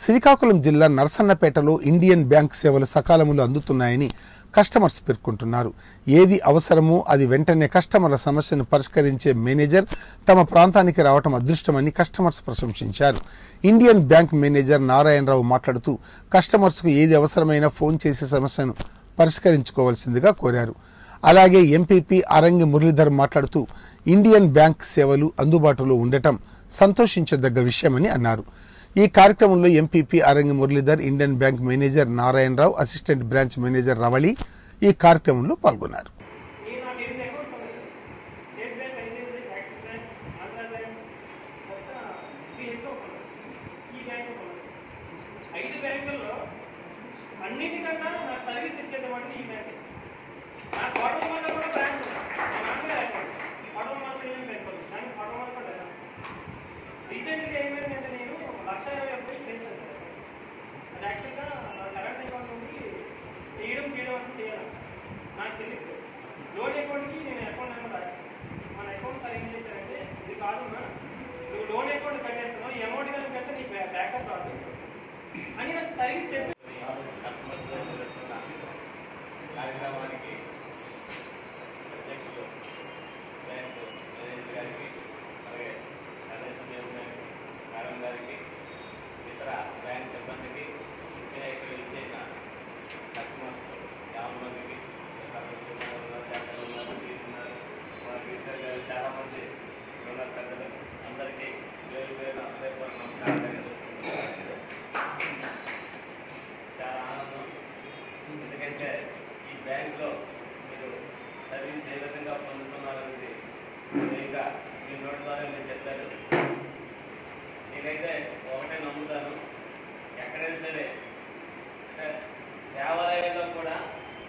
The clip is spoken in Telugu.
శ్రీకాకుళం జిల్లా నరసన్నపేటలో ఇండియన్ బ్యాంక్ సేవలు సకాలంలో అందుతున్నాయని కస్టమర్స్ పేర్కొంటున్నారు. ఏది అవసరమో అది వెంటనే కస్టమర్ల సమస్యను పరిష్కరించే మేనేజర్ తమ ప్రాంతానికి రావటం అదృష్టమని కస్టమర్స్ ప్రశంసించారు. ఇండియన్ బ్యాంక్ మేనేజర్ నారాయణరావు మాట్లాడుతూ కస్టమర్స్కు ఏది అవసరమైనా ఫోన్ చేసే సమస్యను పరిష్కరించుకోవాల్సిందిగా కోరారు. అలాగే ఎంపీపీ అరంగి మురళీధర్ మాట్లాడుతూ ఇండియన్ బ్యాంక్ సేవలు అందుబాటులో ఉండటం సంతోషించదగ్గ విషయమని అన్నారు. ఈ కార్యక్రమంలో MPP Aranga Muralidhar Indian bank manager Narayanarao assistant branch manager Ravali ఈ కార్యక్రమంలో పాల్గొన్నారు. ఐదు బ్యాంకుల్లో అన్నిటికన్నా నాకు సర్వీస్ ఇచ్చేటువంటి ఈ బ్యాంక్ లోన్ అకౌంట్కి నేను అకౌంట్ నెంబర్ రాసి మన అకౌంట్ సార్ ఏం చేశారంటే ఇది కాదు నువ్వు లోన్ అకౌంట్ కట్టేస్తున్నావు ఈ అమౌంట్ కనుక కడితే నీకు బ్యాకప్ రాదు. అని నాకు సరిగ్గా చెప్పి కార్యక్రమానికి బ్యాంకు గారికి గారికి ఇతర బ్యాంక్ సిబ్బందికి ముఖ్య ఇచ్చేసిన కస్టమర్ బ్యాంక్లో మీరు సర్వీస్ ఏ విధంగా పొందుతున్నారనేది. ఇంకా మీ నోటి ద్వారా మీరు చెప్పారు.